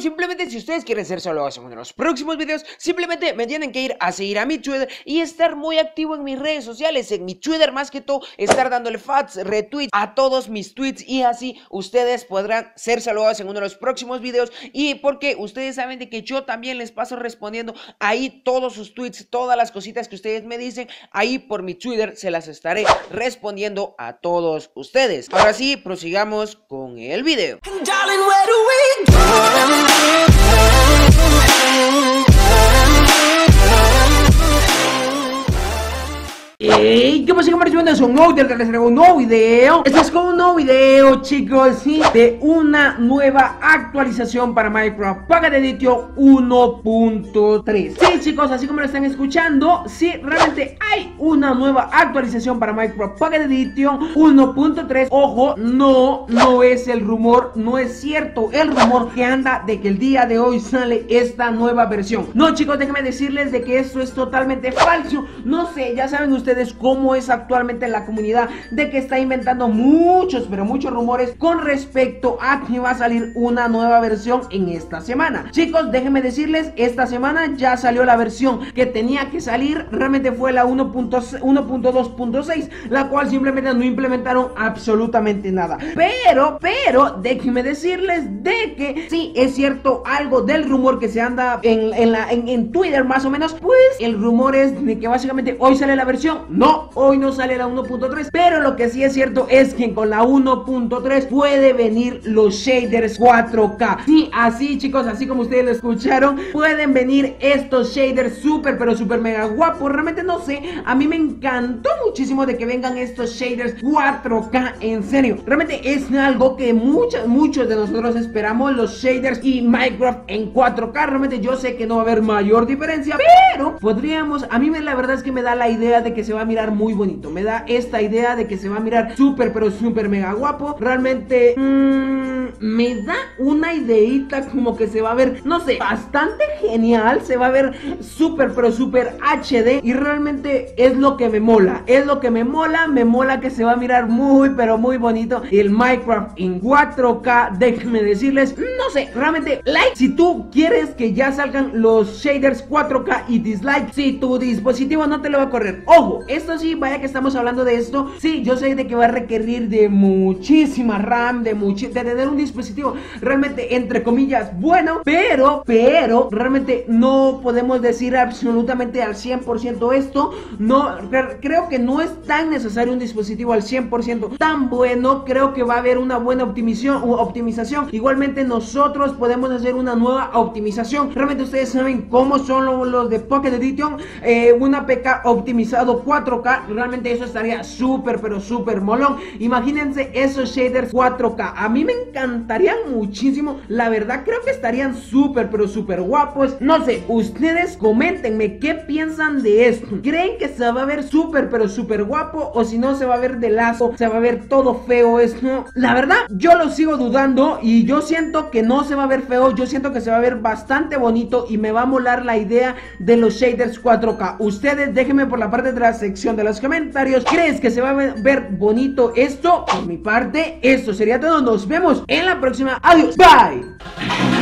simplemente si ustedes quieren ser saludados en uno de los próximos videos, simplemente me tienen que ir a seguir a mi Twitter y estar muy activo en mis redes sociales, en mi Twitter más que todo, estar dándole fats, retweets a todos mis tweets y así ustedes podrán ser saludados en uno de los próximos videos y porque ustedes saben de que yo también les paso respondiendo ahí todos sus tweets, todas las cositas que ustedes me dicen, ahí por mi Twitter se las estaré respondiendo a todos ustedes. Ahora sí, prosigamos con el video. Oh, ¿qué pasa? ¿Cómo es un nuevo video? Les traigo un nuevo video. Este es como un nuevo video, chicos, sí De una nueva actualización para Minecraft Pocket Edition 1.3 Sí, chicos, así como lo están escuchando Sí, realmente hay una nueva actualización para Minecraft Pocket Edition 1.3 Ojo, no, no es el rumor No es cierto. El rumor que anda de que el día de hoy sale esta nueva versión. No, chicos, déjenme decirles de que esto es totalmente falso. No sé, ya saben ustedes cómo es actualmente la comunidad de que está inventando muchos, pero muchos rumores con respecto a que va a salir una nueva versión en esta semana. Chicos, déjenme decirles, esta semana ya salió la versión que tenía que salir, realmente fue la 1.2.6, la cual simplemente no implementaron absolutamente nada. Pero, pero, déjenme decirles de que sí, es cierto algo del rumor que se anda en, en, en, en Twitter más o menos, pues el rumor es de que básicamente hoy sale la versión no, hoy no sale la 1.3 Pero lo que sí es cierto es que con la 1.3 puede venir los shaders 4K Sí, así chicos, así como ustedes lo escucharon Pueden venir estos shaders súper pero súper mega guapos. Realmente no sé, a mí me encantó muchísimo de que vengan estos shaders 4K En serio, realmente es algo que muchos, muchos de nosotros esperamos Los shaders y Minecraft en 4K Realmente yo sé que no va a haber mayor diferencia Pero podríamos, a mí la verdad es que me da la idea de que se va a mirar muy bonito. Me da esta idea de que se va a mirar súper, pero súper mega guapo. Realmente mmm, me da una ideita como que se va a ver, no sé, bastante genial. Se va a ver súper, pero súper HD. Y realmente es lo que me mola. Es lo que me mola. Me mola que se va a mirar muy, pero muy bonito. El Minecraft en 4K. Déjenme decirles, no sé, realmente like. Si tú quieres que ya salgan los shaders 4K y dislike, si tu dispositivo no te lo va a correr. Ojo, esto sí, vaya que estamos hablando de esto. Sí, yo sé de que va a requerir de muchísima RAM, de, de tener un dispositivo realmente, entre comillas, bueno. Pero, pero, realmente no podemos decir absolutamente al 100% esto. No, creo que no es tan necesario un dispositivo al 100% tan bueno. Creo que va a haber una buena optimización. optimización. Igualmente nosotros podemos hacer una nueva optimización. Realmente ustedes saben cómo son los, de Pocket Edition. Eh, una PK optimizado 4K, realmente eso estaría súper, pero súper molón. Imagínense esos shaders 4K. A mí me encantarían muchísimo. La verdad, creo que estarían súper, pero súper guapos. No sé, ustedes coméntenme qué piensan de esto. ¿Creen que se va a ver súper, pero súper guapo? O si no, se va a ver de lazo, se va a ver todo feo esto. La verdad, yo lo sigo dudando y yo siento que no se va a ver feo. Yo siento que se va a ver bastante bonito y me va a molar la idea de los shaders 4K. Ustedes déjenme por la parte de atrás sección de los comentarios. ¿Crees que se va a ver bonito esto? Por mi parte, esto sería todo. Nos vemos en la próxima. Adiós. Bye.